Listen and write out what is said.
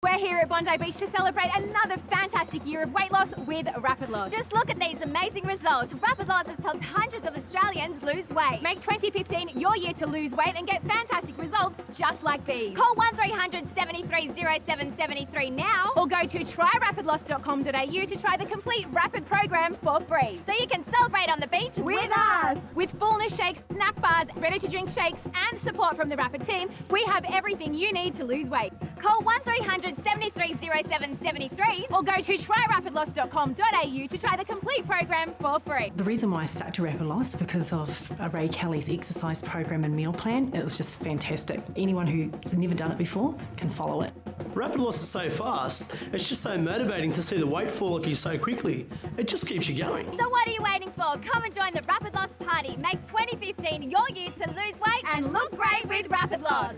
We're here at Bondi Beach to celebrate another fantastic year of weight loss with Rapid Loss. Just look at these amazing results. Rapid Loss has helped hundreds of Australians lose weight. Make 2015 your year to lose weight and get fantastic results just like these. Call 1300 73 0773 now or go to tryrapidloss.com.au to try the complete Rapid program for free. So you can celebrate on the beach with, with us. With fullness shakes, snack bars, ready to drink shakes, and support from the Rapid team, we have everything you need to lose weight. Call 1300 73 0773 or go to tryrapidloss.com.au to try the complete program for free. The reason why I stuck to Rapid Loss because of Ray Kelly's exercise program and meal plan. It was just fantastic. Anyone who's never done it before can follow it. Rapid loss is so fast, it's just so motivating to see the weight fall off you so quickly. It just keeps you going. So what are you waiting for? Come and join the Rapid Loss party. Make 2015 your year to lose weight and look great with Rapid Loss.